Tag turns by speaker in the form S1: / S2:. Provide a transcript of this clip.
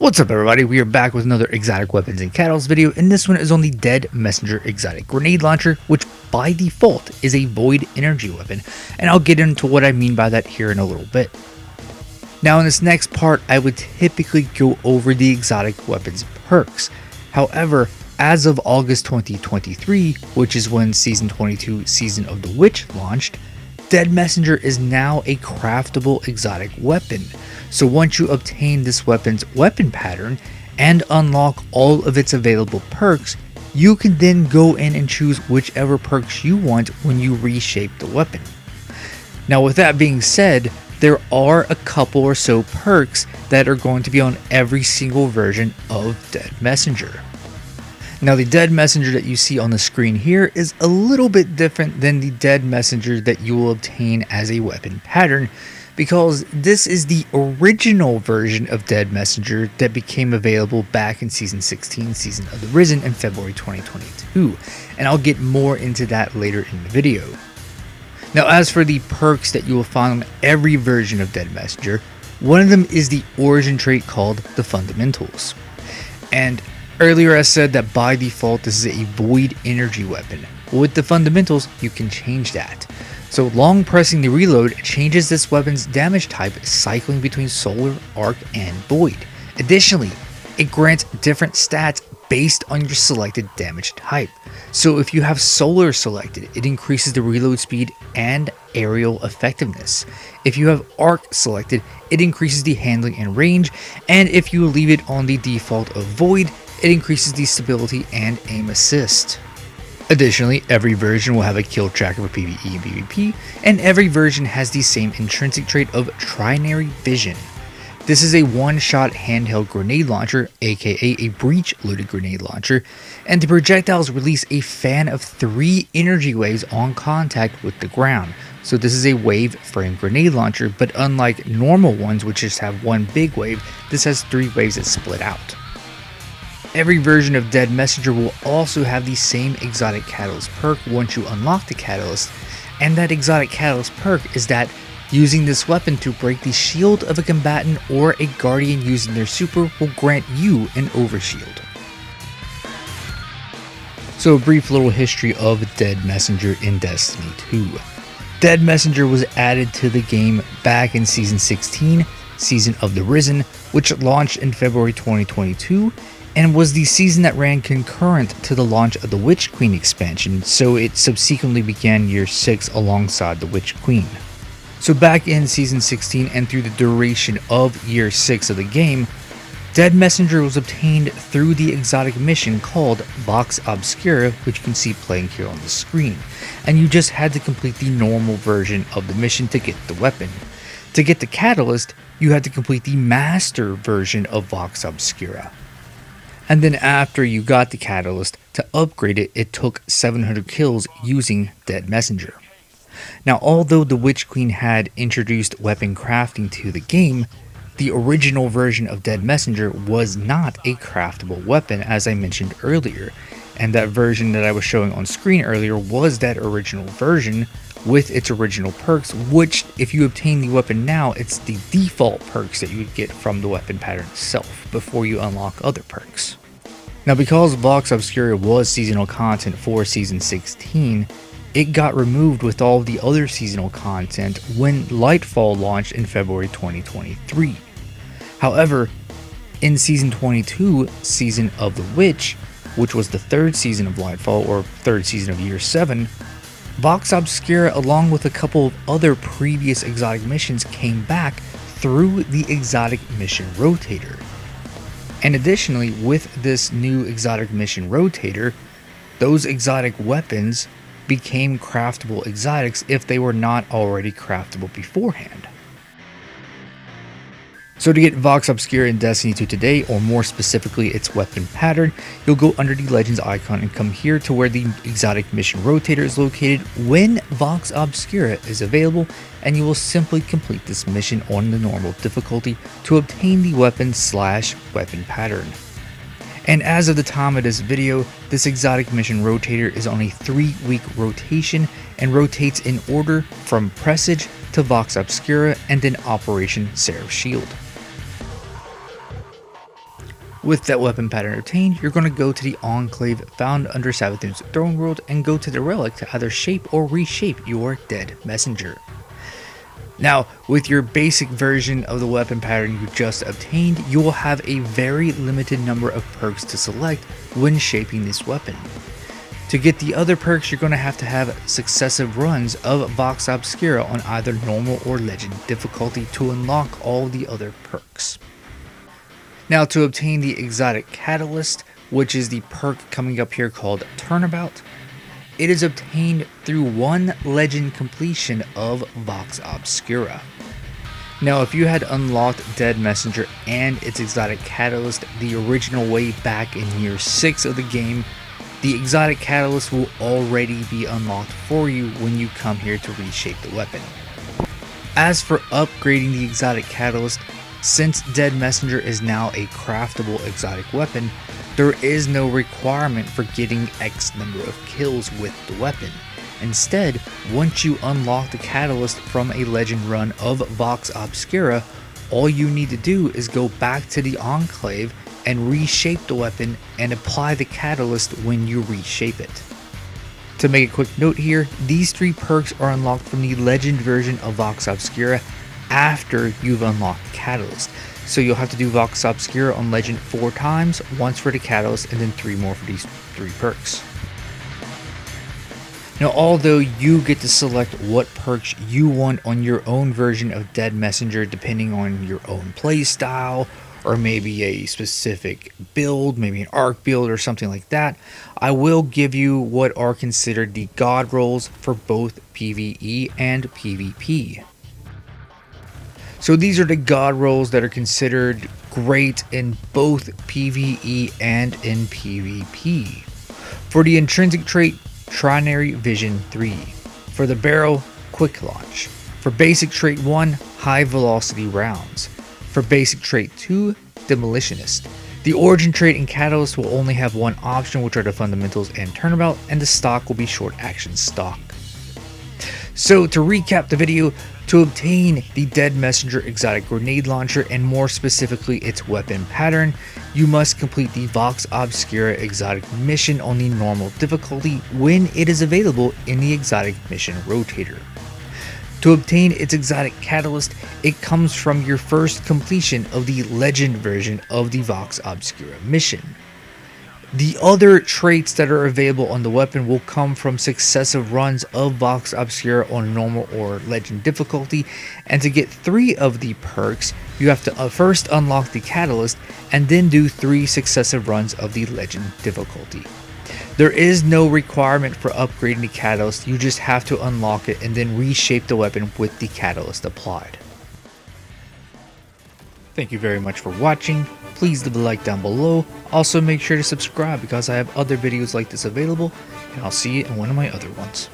S1: What's up everybody, we are back with another exotic weapons and catalyst video and this one is on the Dead Messenger exotic grenade launcher which by default is a void energy weapon. And I'll get into what I mean by that here in a little bit. Now in this next part I would typically go over the exotic weapons perks, however as of August 2023 which is when season 22 Season of the Witch launched, Dead Messenger is now a craftable exotic weapon. So once you obtain this weapon's weapon pattern and unlock all of its available perks, you can then go in and choose whichever perks you want when you reshape the weapon. Now with that being said, there are a couple or so perks that are going to be on every single version of Dead Messenger. Now the dead messenger that you see on the screen here is a little bit different than the dead messenger that you will obtain as a weapon pattern because this is the original version of Dead Messenger that became available back in Season 16, Season of the Risen in February 2022, and I'll get more into that later in the video. Now as for the perks that you will find on every version of Dead Messenger, one of them is the origin trait called the Fundamentals. And Earlier I said that by default this is a void energy weapon. With the fundamentals, you can change that. So long pressing the reload changes this weapon's damage type cycling between solar, arc, and void. Additionally, it grants different stats based on your selected damage type. So if you have solar selected, it increases the reload speed and aerial effectiveness. If you have arc selected, it increases the handling and range, and if you leave it on the default of void, it increases the stability and aim assist. Additionally, every version will have a kill tracker for PvE and PvP, and every version has the same intrinsic trait of Trinary Vision. This is a one-shot handheld grenade launcher, aka a breech-loaded grenade launcher, and the projectiles release a fan of three energy waves on contact with the ground. So this is a wave frame grenade launcher, but unlike normal ones which just have one big wave, this has three waves that split out. Every version of Dead Messenger will also have the same exotic catalyst perk once you unlock the catalyst, and that exotic catalyst perk is that using this weapon to break the shield of a combatant or a guardian using their super will grant you an overshield. So a brief little history of Dead Messenger in Destiny 2. Dead Messenger was added to the game back in Season 16, Season of the Risen, which launched in February 2022 and was the season that ran concurrent to the launch of the Witch Queen expansion, so it subsequently began year 6 alongside the Witch Queen. So back in season 16 and through the duration of year 6 of the game, Dead Messenger was obtained through the exotic mission called Vox Obscura, which you can see playing here on the screen, and you just had to complete the normal version of the mission to get the weapon. To get the catalyst, you had to complete the master version of Vox Obscura. And then after you got the catalyst, to upgrade it, it took 700 kills using Dead Messenger. Now, although the Witch Queen had introduced weapon crafting to the game, the original version of Dead Messenger was not a craftable weapon, as I mentioned earlier. And that version that I was showing on screen earlier was that original version with its original perks, which, if you obtain the weapon now, it's the default perks that you would get from the weapon pattern itself before you unlock other perks. Now because Vox Obscura was seasonal content for Season 16, it got removed with all the other seasonal content when Lightfall launched in February 2023. However, in Season 22, Season of the Witch, which was the third season of Lightfall or third season of Year 7, Vox Obscura along with a couple of other previous exotic missions came back through the exotic mission rotator. And additionally, with this new exotic mission rotator, those exotic weapons became craftable exotics if they were not already craftable beforehand. So to get Vox Obscura in Destiny 2 today, or more specifically its weapon pattern, you'll go under the Legends icon and come here to where the exotic mission rotator is located when Vox Obscura is available, and you will simply complete this mission on the normal difficulty to obtain the weapon slash weapon pattern. And as of the time of this video, this exotic mission rotator is on a 3 week rotation and rotates in order from Presage to Vox Obscura and then Operation Seraph Shield. With that weapon pattern obtained, you're going to go to the Enclave found under Savathun's Throne World and go to the relic to either shape or reshape your dead messenger. Now, with your basic version of the weapon pattern you just obtained, you will have a very limited number of perks to select when shaping this weapon. To get the other perks, you're going to have to have successive runs of Vox Obscura on either normal or legend difficulty to unlock all the other perks. Now, to obtain the exotic catalyst, which is the perk coming up here called Turnabout, it is obtained through one legend completion of Vox Obscura. Now, if you had unlocked Dead Messenger and its exotic catalyst the original way back in year 6 of the game, the exotic catalyst will already be unlocked for you when you come here to reshape the weapon. As for upgrading the exotic catalyst, since Dead Messenger is now a craftable exotic weapon, there is no requirement for getting X number of kills with the weapon. Instead, once you unlock the catalyst from a legend run of Vox Obscura, all you need to do is go back to the Enclave and reshape the weapon and apply the catalyst when you reshape it. To make a quick note here, these three perks are unlocked from the legend version of Vox Obscura after you've unlocked Catalyst. So you'll have to do Vox Obscura on Legend four times, once for the Catalyst, and then three more for these three perks. Now, although you get to select what perks you want on your own version of Dead Messenger depending on your own playstyle, or maybe a specific build, maybe an arc build or something like that, I will give you what are considered the god rolls for both PvE and PvP. So these are the god rolls that are considered great in both PvE and in PvP. For the intrinsic trait, Trinary Vision 3. For the barrel, Quick Launch. For basic trait 1, High Velocity Rounds. For basic trait 2, Demolitionist. The origin trait and catalyst will only have one option, which are the fundamentals and turnabout, and the stock will be short action stock. So to recap the video, to obtain the Dead Messenger exotic grenade launcher and more specifically its weapon pattern, you must complete the Vox Obscura exotic mission on the normal difficulty when it is available in the exotic mission rotator. To obtain its exotic catalyst, it comes from your first completion of the legend version of the Vox Obscura mission. The other traits that are available on the weapon will come from successive runs of Vox Obscura on normal or legend difficulty, and to get three of the perks, you have to uh, first unlock the catalyst and then do three successive runs of the legend difficulty. There is no requirement for upgrading the catalyst, you just have to unlock it and then reshape the weapon with the catalyst applied. Thank you very much for watching. Please leave a like down below. Also make sure to subscribe because I have other videos like this available and I'll see you in one of my other ones.